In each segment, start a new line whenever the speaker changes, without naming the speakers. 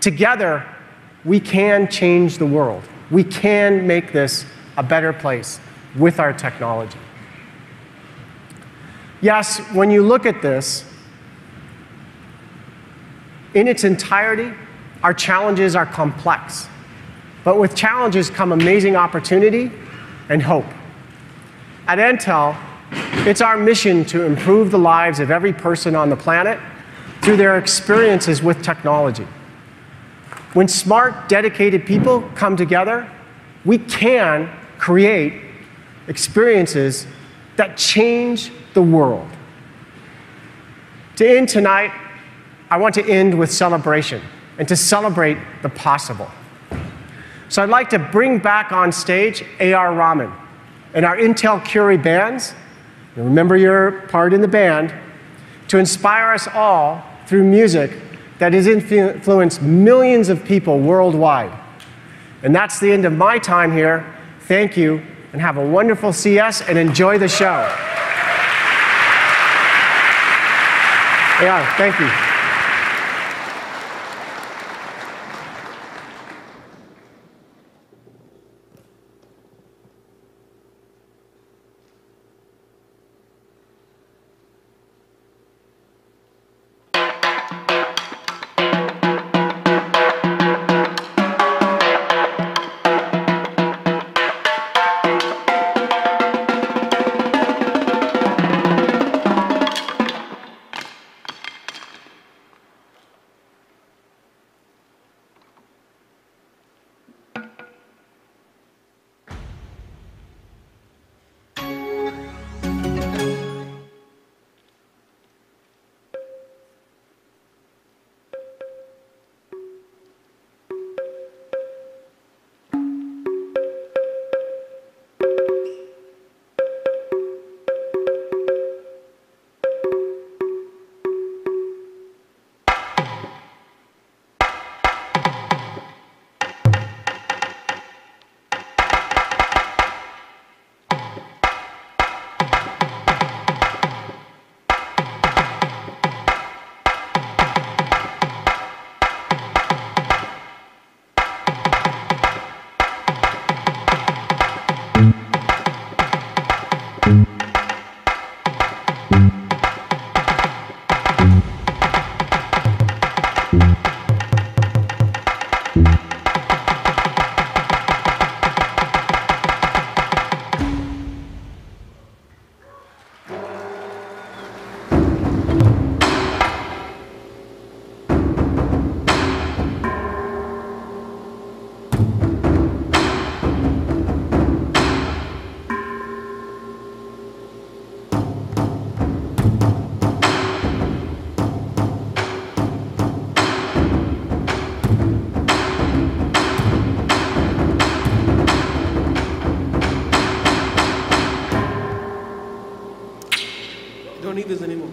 Together, we can change the world. We can make this a better place with our technology. Yes, when you look at this, in its entirety, our challenges are complex. But with challenges come amazing opportunity and hope. At Intel, it's our mission to improve the lives of every person on the planet through their experiences with technology. When smart, dedicated people come together, we can create experiences that change the world. To end tonight, I want to end with celebration and to celebrate the possible. So I'd like to bring back on stage A.R. Rahman and our Intel Curie bands, remember your part in the band, to inspire us all through music that has influenced millions of people worldwide. And that's the end of my time here. Thank you, and have a wonderful CES and enjoy the show. Yeah, thank you. Don't need this anymore.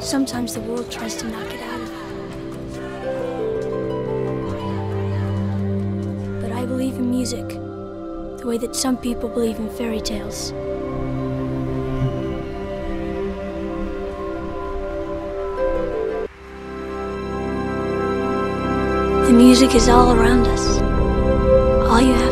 Sometimes the world tries to knock it out of you. But I believe in music the way that some people believe in fairy tales. The music is all around us. All you have